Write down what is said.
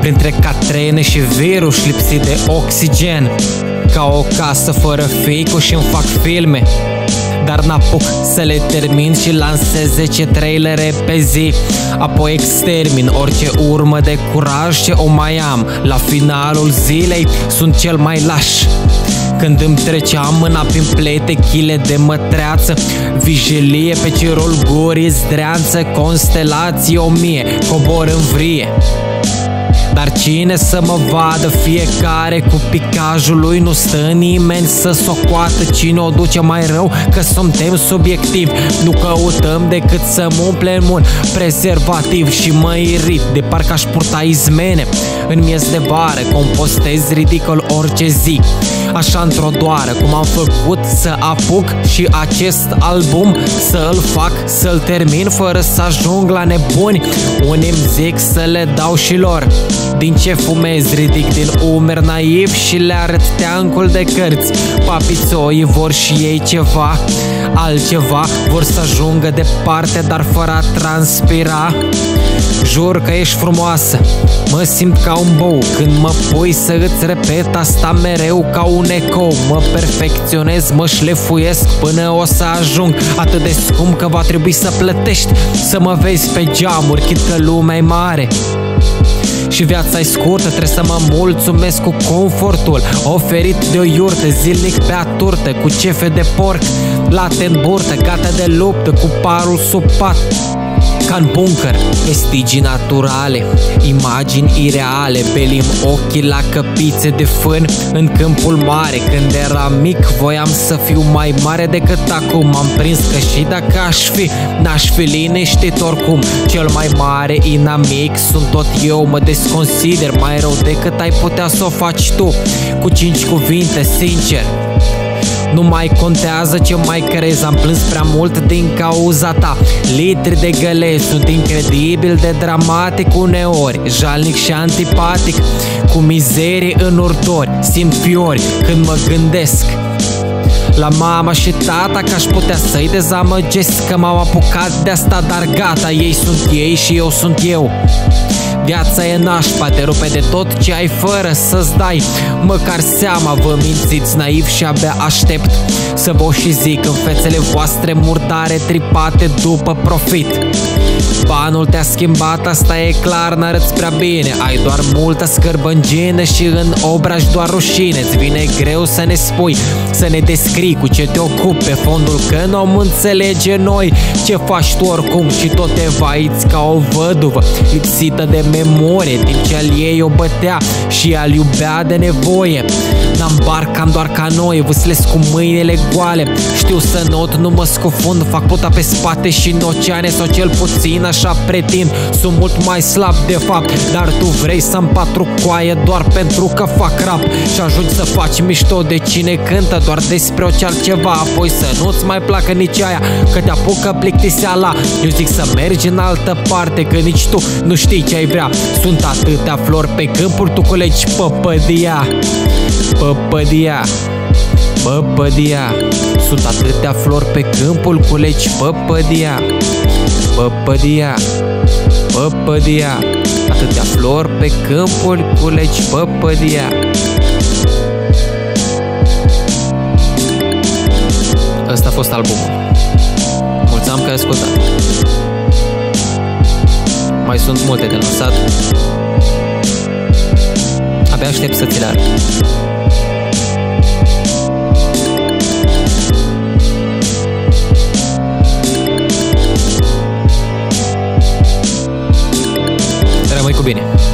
Printre catrene și virus lipsit de oxigen. Ca o casă fără fico și îmi fac filme. Dar n-apuc să le termin și lansez 10 trailere pe zi. Apoi extermin orice urmă de curaj ce o mai am. La finalul zilei sunt cel mai laș când îmi treceam mâna prin plete, chile de mătreață Vigilie pe cirul gurii, zdreanță, constelații o mie Cobor în vrie. Dar cine să mă vadă? Fiecare cu picajul lui Nu stă nimeni să socoată cine o duce mai rău? Că suntem subiectivi. Nu căutăm decât să mă umplem un prezervativ Și mă irit de parcă aș purta izmene. În miez de vară compostez ridicol orice zi Așa într-o doară cum am făcut să apuc și acest album Să-l fac, să-l termin fără să ajung la nebuni. Unii îmi zic să le dau și lor. Din ce fumez ridic din umer naiv și le arăt teancul de cărți. Papițoii vor și ei ceva, altceva Vor să ajungă departe, dar fără a transpira Jur că ești frumoasă Mă simt ca un bou. Când mă pui să îți repet asta mereu ca un ecou Mă perfecționez, mă șlefuiesc până o să ajung. Atât de scump că va trebui să plătești Să mă vezi pe geamuri, chit că lumea e mare. Și viața e scurtă Trebuie să mă mulțumesc cu confortul Oferit de o iurtă zilnic pe aturtă Cu cefe de porc, late în burtă Gata de luptă cu parul sub pat ca în bunker Vestigii naturale, imagini ireale Belim ochii la căpițe de fân în câmpul mare Când eram mic voiam să fiu mai mare decât acum Am prins că și dacă aș fi, n-aș fi liniștit oricum. Cel mai mare inamic sunt tot eu Mă desconsider mai rău decât ai putea să o faci tu. Cu cinci cuvinte, sincer nu mai contează ce mai crezi Am plâns prea mult din cauza ta. Litri de găleș sunt incredibil de dramatic uneori Jalnic și antipatic Cu mizerie în urdori Simt fiori când mă gândesc la mama și tata Că aș putea să-i dezamăgesc Că m-am apucat de asta Dar gata, ei sunt ei și eu sunt eu Viața e nașpa, te rupe de tot ce ai fără să-ți dai. Măcar seama vă mințiți naiv și abia aștept Să vă și zic în fețele voastre murdare tripate după profit Banul te-a schimbat, asta e clar, n-arăți prea bine. Ai doar multă scârbângină și în obraj doar rușine. Îți vine greu să ne spui, să ne descrii cu ce te ocupi Pe fondul că nu om înțelege noi ce faci tu oricum Și tot te vaiți ca o văduvă lipsită de memorie Timp ce al ei o bătea și al iubea de nevoie. N-am bar cam doar ca noi, vâslesc cu mâinile goale. Știu să not, nu mă scufund, fac puta pe spate și în oceane Sau cel puțin așa pretind, sunt mult mai slab de fapt Dar tu vrei să-mi patru coaie doar pentru că fac rap. Și ajungi să faci mișto de cine cântă doar despre orice altceva Apoi să nu-ți mai placă nici aia, că te apucă plictiseala. Eu zic să mergi în altă parte, că nici tu nu știi ce ai vrea. Sunt atâtea flori pe câmpuri, tu colegi păpădia. Păpădia Păpădia Sunt atâtea flori pe câmpul culegi Păpădia Păpădia Păpădia Atâtea flori pe câmpul culegi Păpădia Ăsta a fost albumul. Mulțumim că ai ascultat Mai sunt multe de lansat. Abia aștept să ți le arăt viene.